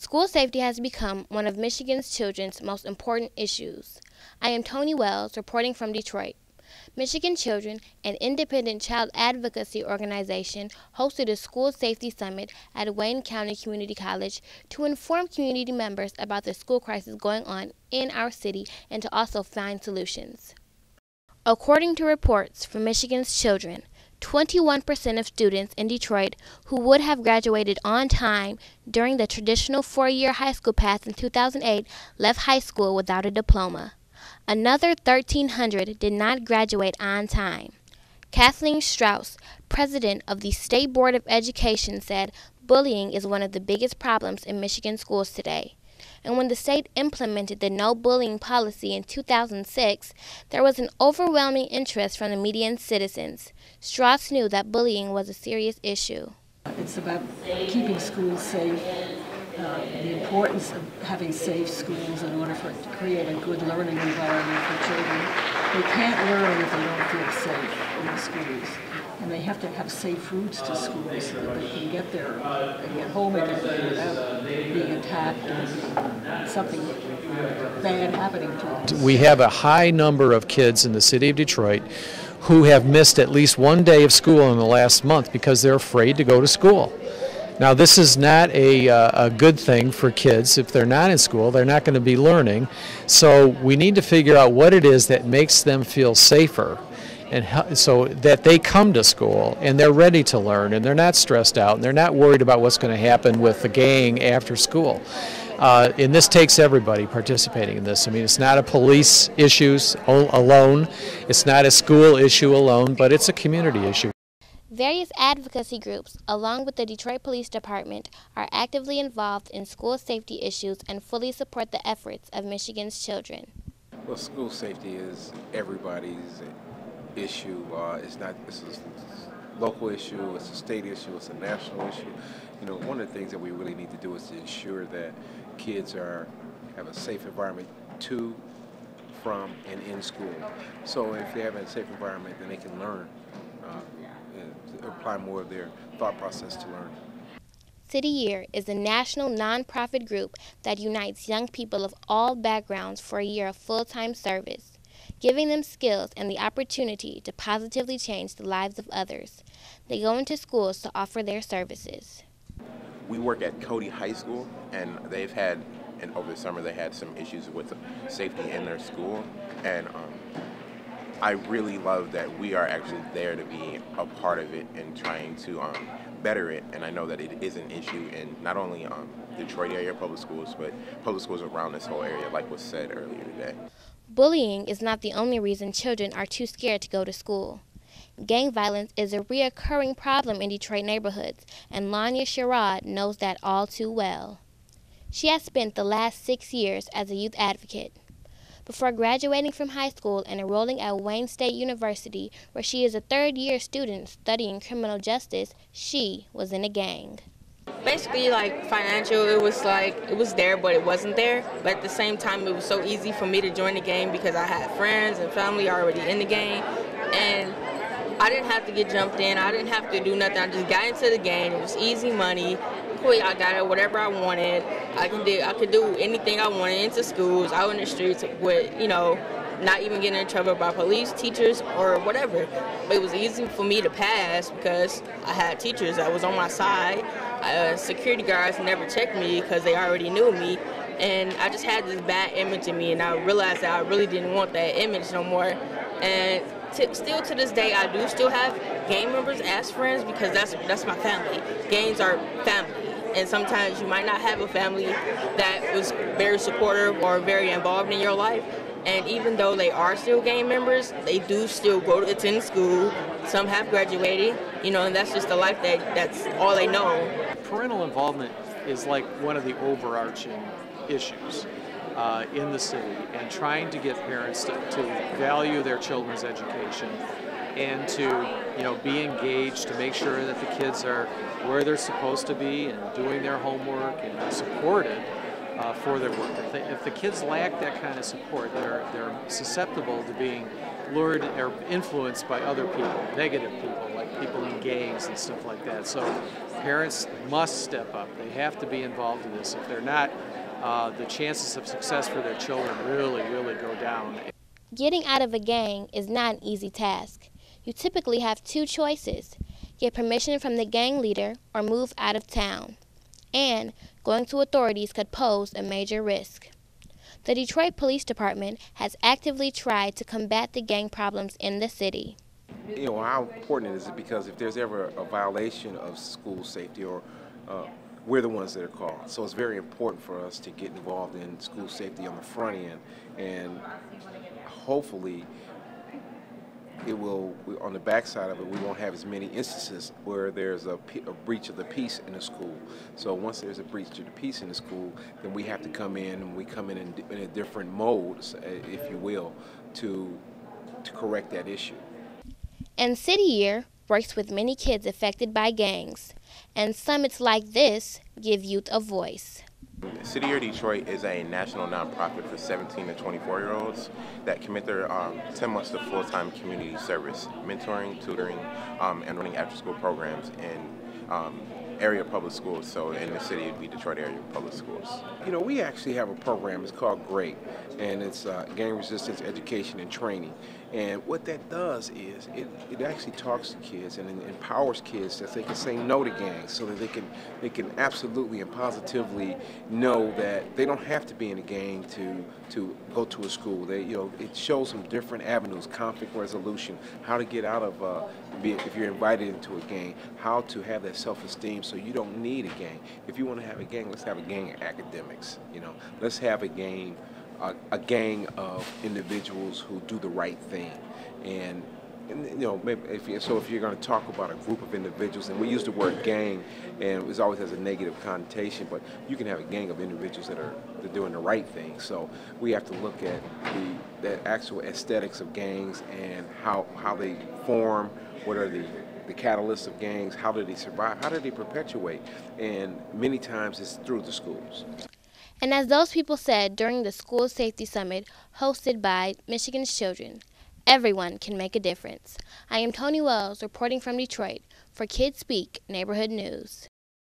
School safety has become one of Michigan's children's most important issues. I am Tony Wells, reporting from Detroit. Michigan Children, an independent child advocacy organization, hosted a school safety summit at Wayne County Community College to inform community members about the school crisis going on in our city and to also find solutions. According to reports from Michigan's Children, 21% of students in Detroit who would have graduated on time during the traditional four year high school path in 2008 left high school without a diploma. Another 1,300 did not graduate on time. Kathleen Strauss, president of the State Board of Education, said bullying is one of the biggest problems in Michigan schools today and when the state implemented the no bullying policy in 2006, there was an overwhelming interest from the media and citizens. Strauss knew that bullying was a serious issue. It's about keeping schools safe, uh, the importance of having safe schools in order for to create a good learning environment for children. They can't learn if they don't feel safe in the schools they have to have safe routes to school so that they can get there and get home again without being attacked or something bad happening to them. We have a high number of kids in the city of Detroit who have missed at least one day of school in the last month because they're afraid to go to school. Now, this is not a, uh, a good thing for kids. If they're not in school, they're not going to be learning. So, we need to figure out what it is that makes them feel safer and so that they come to school and they're ready to learn and they're not stressed out and they're not worried about what's going to happen with the gang after school. Uh, and this takes everybody participating in this. I mean, it's not a police issue alone, it's not a school issue alone, but it's a community issue. Various advocacy groups, along with the Detroit Police Department, are actively involved in school safety issues and fully support the efforts of Michigan's children. Well, school safety is everybody's issue. Uh, it's not it's a local issue. It's a state issue. It's a national issue. You know, one of the things that we really need to do is to ensure that kids are have a safe environment to, from, and in school. So if they have a safe environment, then they can learn, uh, apply more of their thought process to learn. City Year is a national nonprofit group that unites young people of all backgrounds for a year of full-time service giving them skills and the opportunity to positively change the lives of others. They go into schools to offer their services. We work at Cody High School, and they've had, and over the summer, they had some issues with safety in their school. And um, I really love that we are actually there to be a part of it and trying to um, better it. And I know that it is an issue in not only um, Detroit area public schools, but public schools around this whole area, like was said earlier today. Bullying is not the only reason children are too scared to go to school. Gang violence is a reoccurring problem in Detroit neighborhoods, and Lanya Sherrod knows that all too well. She has spent the last six years as a youth advocate. Before graduating from high school and enrolling at Wayne State University, where she is a third year student studying criminal justice, she was in a gang basically like financial it was like it was there but it wasn't there. But at the same time it was so easy for me to join the game because i had friends and family already in the game. And i didn't have to get jumped in. I didn't have to do nothing. I just got into the game. It was easy money. I got it whatever i wanted. I could do i could do anything i wanted into schools out in the streets with you know not even getting in trouble by police, teachers, or whatever. But it was easy for me to pass because I had teachers that was on my side. Uh, security guards never checked me because they already knew me. And I just had this bad image of me, and I realized that I really didn't want that image no more. And still to this day, I do still have gang members as friends because that's that's my family. Gangs are family and sometimes you might not have a family that was very supportive or very involved in your life and even though they are still gang members, they do still go to attend school. Some have graduated, you know, and that's just the life that that's all they know. Parental involvement is like one of the overarching issues uh, in the city, and trying to get parents to, to value their children's education and to you know be engaged to make sure that the kids are where they're supposed to be and doing their homework and supported uh, for their work. If, they, if, the kids lack that kind of support, they're, they're susceptible to being lured or influenced by other people, negative people, like people in gangs and stuff like that. So parents must step up. They have to be involved in this. If they're not, uh, the chances of success for their children really, really go down. Getting out of a gang is not an easy task. You typically have two choices get permission from the gang leader or move out of town. And going to authorities could pose a major risk. The Detroit Police Department has actively tried to combat the gang problems in the city. You know, how important it is because if there's ever a violation of school safety or uh, we're the ones that are called. So it's very important for us to get involved in school safety on the front end and hopefully it will, on the backside of it, we won't have as many instances where there's a, a, breach of the peace in the school. So once there's a breach of the peace in the school, then we have to come in and we come in in, in a different mode, eh, if you will, to, to correct that issue. And City Year works with many kids affected by gangs, and summits like this give youth a voice. City Year Detroit is a national nonprofit for 17 to 24 year olds that commit their um, 10 months to full time community service, mentoring, tutoring, um, and running after school programs in um, area public schools. So in the city, it'd be Detroit area public schools. You know, we actually have a program. It's called GREAT, and it's uh, Gang Resistance Education and Training. And what that does is it, it actually talks to kids and empowers kids that they can say no to gangs, so that they can they can absolutely and positively know that they don't have to be in a gang to to go to a school. They you know it shows them different avenues, conflict resolution, how to get out of uh, be, if you're invited into a gang, how to have that self-esteem so you don't need a gang. If you want to have a gang, let's have a gang of academics. You know, let's have a gang a, a gang of individuals who do the right thing. And you know, if you, so if you're going to talk about a group of individuals, and we use the word gang, and it always has a negative connotation, but you can have a gang of individuals that are doing the right thing. So we have to look at the the actual aesthetics of gangs and how how they form, what are the the catalysts of gangs, how do they survive, how do they perpetuate, and many times it's through the schools. And as those people said during the School Safety Summit hosted by Michigan's Children, everyone can make a difference. I am Tony Wells reporting from Detroit for Kids Speak Neighborhood News.